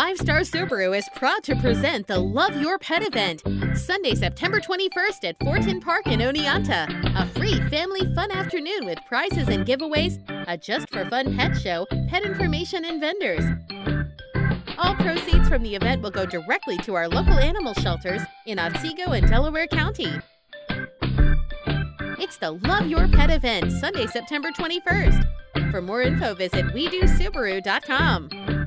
Five Star Subaru is proud to present the Love Your Pet event, Sunday, September 21st at Fortin Park in Oneonta. A free family fun afternoon with prizes and giveaways, a just for fun pet show, pet information, and vendors. All proceeds from the event will go directly to our local animal shelters in Otsego and Delaware County. It's the Love Your Pet event, Sunday, September 21st. For more info, visit WeDoSubaru.com.